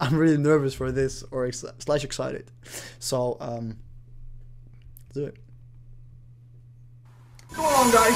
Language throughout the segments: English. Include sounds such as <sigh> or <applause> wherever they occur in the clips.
I'm really nervous for this or ex- slash excited. So um, let's do it. Come on, guys.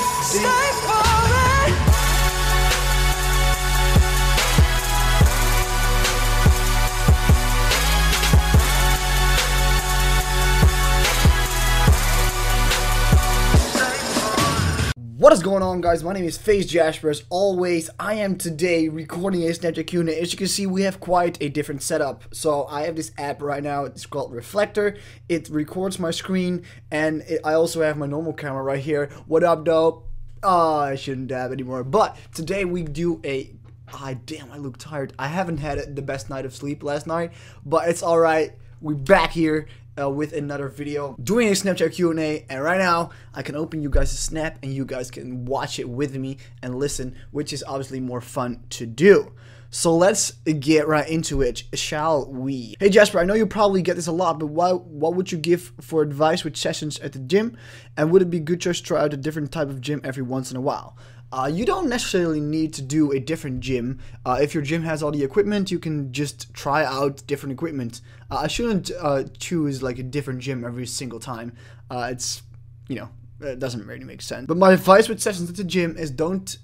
What is going on guys? My name is FaZe Jasper. As always, I am today recording a Snapchat Q&A. As you can see, we have quite a different setup. So I have this app right now. It's called Reflector. It records my screen and it, I also have my normal camera right here. What up, dope? Oh, I shouldn't dab anymore. But today we do a Ah, damn, I look tired. I haven't had the best night of sleep last night, but it's alright. We're back here uh, with another video doing a Snapchat Q&A and right now I can open you guys a snap and you guys can watch it with me and listen which is obviously more fun to do. So let's get right into it, shall we? Hey Jasper, I know you probably get this a lot, but why, what would you give for advice with sessions at the gym? And would it be good just to try out a different type of gym every once in a while? Uh, you don't necessarily need to do a different gym. Uh, if your gym has all the equipment, you can just try out different equipment. Uh, I shouldn't uh, choose like a different gym every single time. Uh, it's, you know, it doesn't really make sense. But my advice with sessions at the gym is don't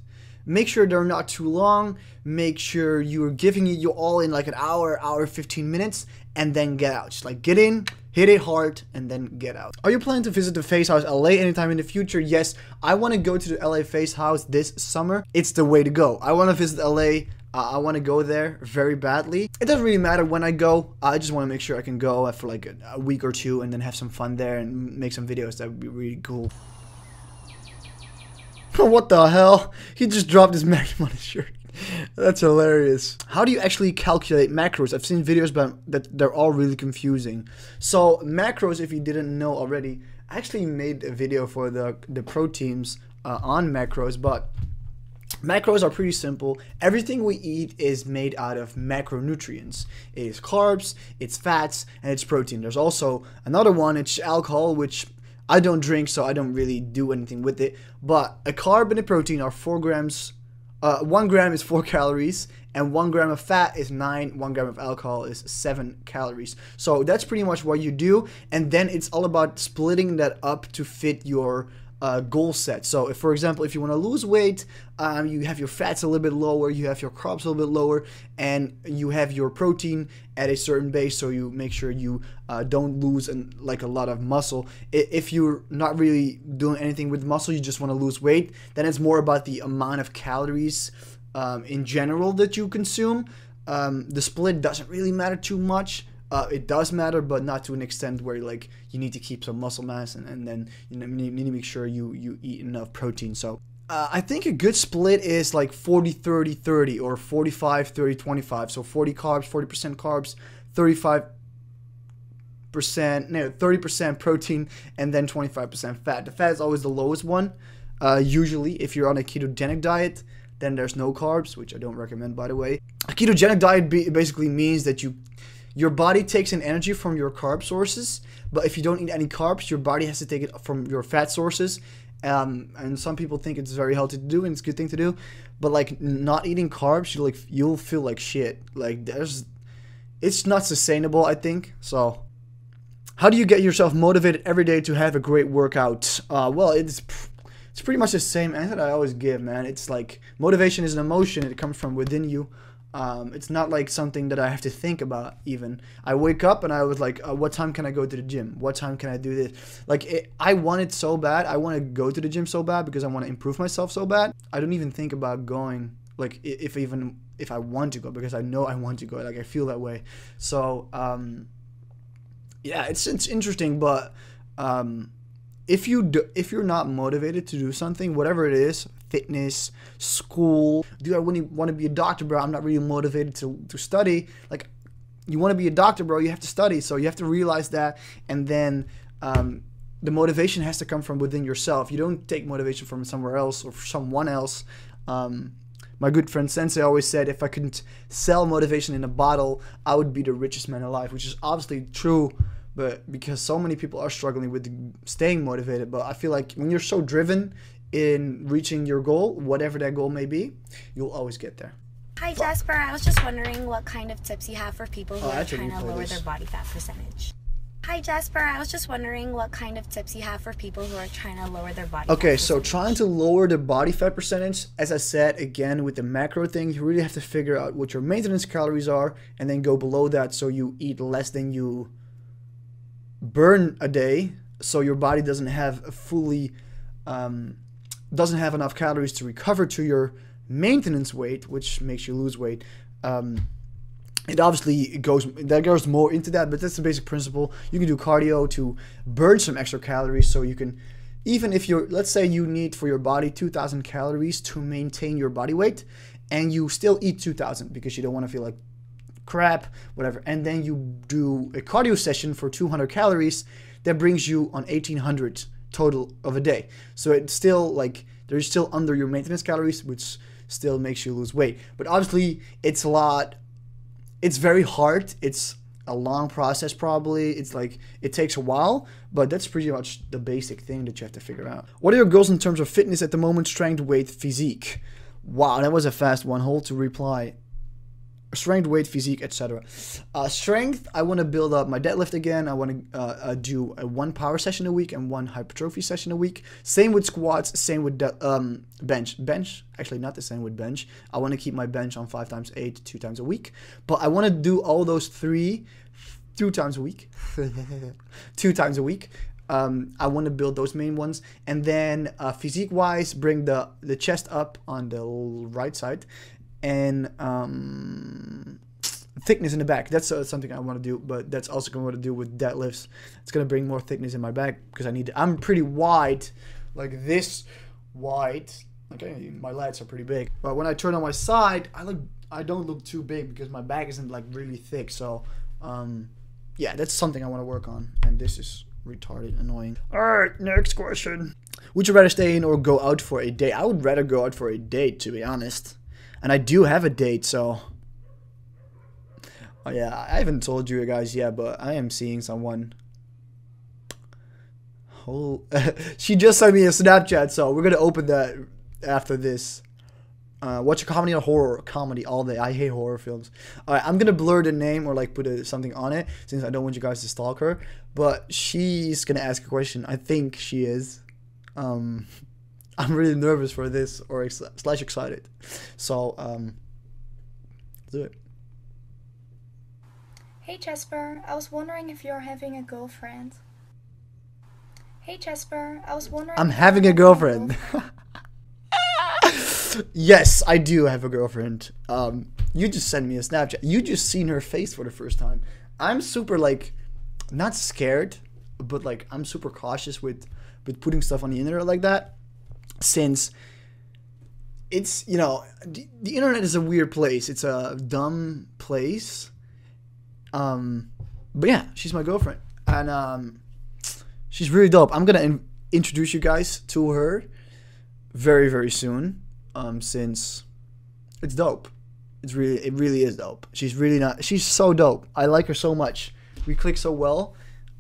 make sure they're not too long. Make sure you're giving it you all in like an hour, hour 15 minutes, and then get out. Just like get in, hit it hard, and then get out. Are you planning to visit the FaZe House LA anytime in the future? Yes, I want to go to the LA FaZe House this summer. It's the way to go. I want to visit LA. Uh, I want to go there very badly. It doesn't really matter when I go. I just want to make sure I can go for like a, a week or two and then have some fun there and make some videos. That would be really cool. <laughs> what the hell? He just dropped his Magnum on his shirt. That's hilarious. How do you actually calculate macros? I've seen videos but that they're all really confusing. So macros, if you didn't know already, I actually made a video for the the proteins uh, on macros, but Macros are pretty simple. Everything we eat is made out of macronutrients. It is carbs, it's fats, and it's protein. There's also another one, it's alcohol, which I don't drink, so I don't really do anything with it. But a carb and a protein are 4 grams, uh, 1 gram is 4 <laughs> calories, and 1 gram of fat is 9, 1 gram of alcohol is 7 calories. So that's pretty much what you do, and then it's all about splitting that up to fit your uh, goal set. So, if, for example, if you want to lose weight, um, you have your fats a little bit lower, you have your carbs a little bit lower, and you have your protein at a certain base. So you make sure you uh, don't lose an, like a lot of muscle. If you're not really doing anything with muscle, you just want to lose weight, then it's more about the amount of calories um, in general that you consume. Um, the split doesn't really matter too much. Uh, it does matter, but not to an extent where like you need to keep some muscle mass and, and then you, know, you need to make sure you, you eat enough protein. So uh, I think a good split is like 40 30 30 or 45 30 25. So 40 carbs, 40% carbs, 35 percent no 30% protein and then 25% fat. The fat is always the lowest one. Uh, usually if you're on a ketogenic diet, then there's no carbs, which I don't recommend by the way. A ketogenic diet basically means that you your body takes in energy from your carb sources, but if you don't eat any carbs, your body has to take it from your fat sources. Um, and some people think it's very healthy to do and it's a good thing to do, but like not eating carbs, you like you'll feel like shit. Like there's, it's not sustainable. I think so. How do you get yourself motivated every day to have a great workout? Uh, well, it's it's pretty much the same answer I always give, man. It's like motivation is an emotion; it comes from within you. Um, it's not like something that I have to think about even. I wake up and I was like, uh, what time can I go to the gym? What time can I do this? Like, it, I want it so bad. I want to go to the gym so bad because I want to improve myself so bad. I don't even think about going, like, if even if I want to go because I know I want to go. Like, I feel that way. So, um, yeah, it's, it's interesting, but um, if you do, if you're not motivated to do something, whatever it is, fitness, school. Do I want to be a doctor, bro? I'm not really motivated to, to study. Like, you want to be a doctor, bro, you have to study. So you have to realize that. And then um, the motivation has to come from within yourself. You don't take motivation from somewhere else or someone else. Um, my good friend Sensei always said, if I couldn't sell motivation in a bottle, I would be the richest man alive, which is obviously true but because so many people are struggling with staying motivated but i feel like when you're so driven in reaching your goal, whatever that goal may be, you'll always get there. Hi Jasper, I was just wondering what kind of tips you have for people oh, who Oh, are trying to lower this. their body fat percentage. Hi Jasper, I was just wondering what kind of tips you have for people who are trying to lower their body Okay, so trying to lower the body fat percentage, as I said again with the macro thing, you really have to figure out what your maintenance calories are and then go below that so you eat less than you burn a day so your body doesn't have a fully um, doesn't have enough calories to recover to your maintenance weight, which makes you lose weight. Um, it obviously goes that goes more into that, but that's the basic principle. You can do cardio to burn some extra calories, so you can even if you're let's say you need for your body 2,000 calories to maintain your body weight, and you still eat 2,000 because you don't want to feel like crap, whatever, and then you do a cardio session for 200 calories, that brings you on 1800 total of a day. So it's still like they're still under your maintenance calories, which still makes you lose weight. But obviously, it's a lot. It's very hard. It's a long process, probably. It's like it takes a while, but that's pretty much the basic thing that you have to figure out. What are your goals in terms of fitness at the moment? Strength, weight, physique. Wow, that was a fast one. Hold to reply strength, weight, physique, etc. Uh, strength, I want to build up my deadlift again. I want to uh, uh, do a one power session a week and one hypertrophy session a week. Same with squats. Same with um, bench. Bench, actually not the same with bench. I want to keep my bench on five times eight, two times a week. But I want to do all those three, two times a week, <laughs> two times a week. Um, I want to build those main ones, and then uh, physique wise, bring the the chest up on the right side, and um, thickness in the back. That's uh, something I want to do, but that's also going to do with deadlifts. It's going to bring more thickness in my back because I need. To, I'm pretty wide, like this wide. Okay, my lats are pretty big, but when I turn on my side, I look. I don't look too big because my back isn't like really thick. So, um, yeah, that's something I want to work on. And this is retarded, annoying. All right, next question. Would you rather stay in or go out for a day? I would rather go out for a date, to be honest. And I do have a date, so. Oh yeah, I haven't told you guys yet, but I am seeing someone. <laughs> She just sent me a Snapchat, so we're gonna open that after this. Uh, watch a comedy or horror comedy all day. I hate horror films. All right, I'm gonna blur the name or like put a, something on it since I don't want you guys to stalk her. But she's gonna ask a question. I think she is. Um, I'm really nervous for this or ex- slash excited. So um, let's do it. Hey Jasper, I was wondering if you're having a girlfriend. Hey Jasper, I was wondering. I'm having a girlfriend. <laughs> yes, I do have a girlfriend. Um, you just sent me a Snapchat. You just seen her face for the first time. I'm super like, not scared, but like I'm super cautious with with putting stuff on the internet like that, since it's you know the, internet is a weird place. It's a dumb place. Um, but yeah, she's my girlfriend, and um, she's really dope. I'm gonna in- introduce you guys to her very very soon. Um, since it's dope. It's really it really is dope. She's really not. She's so dope. I like her so much. We click so well.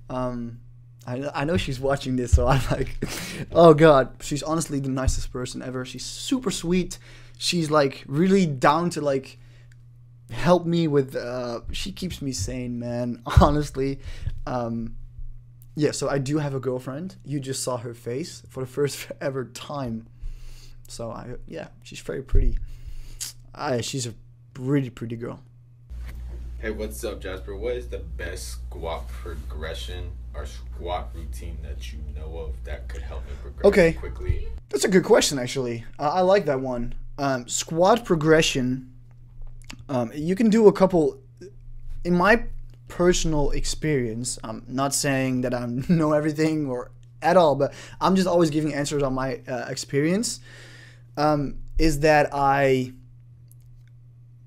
Um, I I know she's watching this, so I'm like, <laughs> oh god. She's honestly the nicest person ever. She's super sweet. She's like really down to like help me with uh she keeps me sane man <laughs> honestly um yeah so i do have a girlfriend you just saw her face for the first <laughs> ever time so i yeah she's very pretty I, she's a really pretty girl Hey, what's up, Jasper? What is the best squat progression squat routine that you know of that could help me progress Okay. quickly? That's a good question, actually. Uh, I like that one. Um, squat progression. Um, you can do a couple. In my personal experience, I'm not saying that I <laughs> know everything or at all, but I'm just always giving answers on my uh, experience. Um, is that I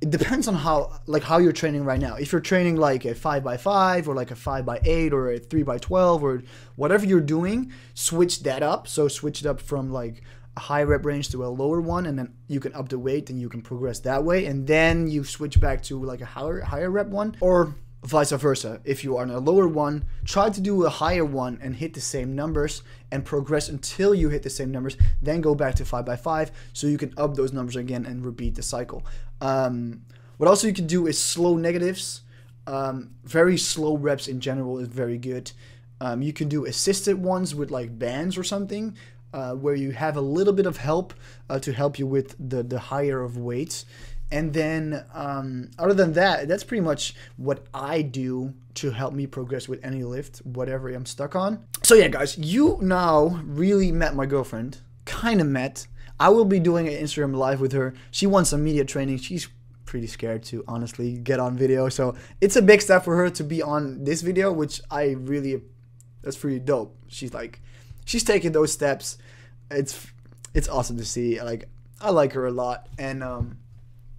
it depends on how like how you're training right now. If you're training like a five by five or like a five by eight or a three by twelve or whatever you're doing, switch that up. So switch it up from like a high rep range to a lower one, and then you can up the weight and you can progress that way. And then you switch back to like a higher higher rep one, or vice versa. If you are in a lower one, try to do a higher one and hit the same numbers and progress until you hit the same numbers. Then go back to five by five so you can up those numbers again and repeat the cycle. Um, what also you can do is slow negatives. Um, very slow reps in general is very good. Um, you can do assisted ones with like bands or something, uh, where you have a little bit of help uh, to help you with the the higher of weights. And then, um, other than that, that's pretty much what I do to help me progress with any lift, whatever I'm stuck on. So yeah, guys, you now really met my girlfriend. Kind of met. I will be doing an Instagram live with her. She wants some media training. She's pretty scared to honestly get on video. So it's a big step for her to be on this video, which I really that's pretty dope. She's like she's taking those steps. It's it's awesome to see. Like I like her a lot and um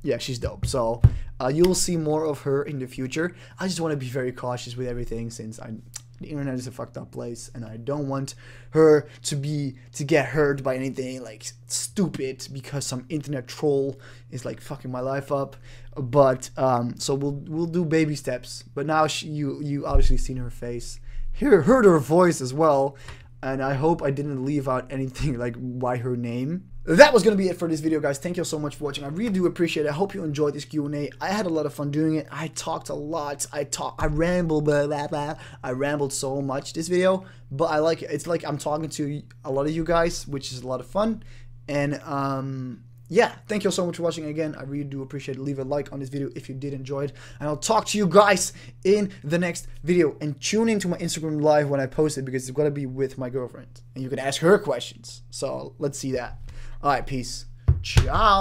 yeah, she's dope. So uh, you'll see more of her in the future. I just want to be very cautious with everything since I the internet is a fucked up place and I don't want her to be to get hurt by anything like stupid because some internet troll is like fucking my life up. But um, so we'll we'll do baby steps. But now she, you you obviously seen her face, hear heard her voice as well, and I hope I didn't leave out anything like why her name. That was going to be it for this video guys. Thank you so much for watching. I really do appreciate it. I hope you enjoyed this q&a i had a lot of fun doing it. I talked a lot. I talk i rambled blah, blah, blah. i rambled so much this video but i like it it's like i'm talking to a lot of you guys which is a lot of fun. And um yeah thank you all so much for watching. Again i really do appreciate it. Leave a like on this video if you did enjoy it. And i'll talk to you guys in the next video. And tune into my instagram live when i post it because it's going to be with my girlfriend. And you can ask her questions. So let's see that. All right, peace. Ciao.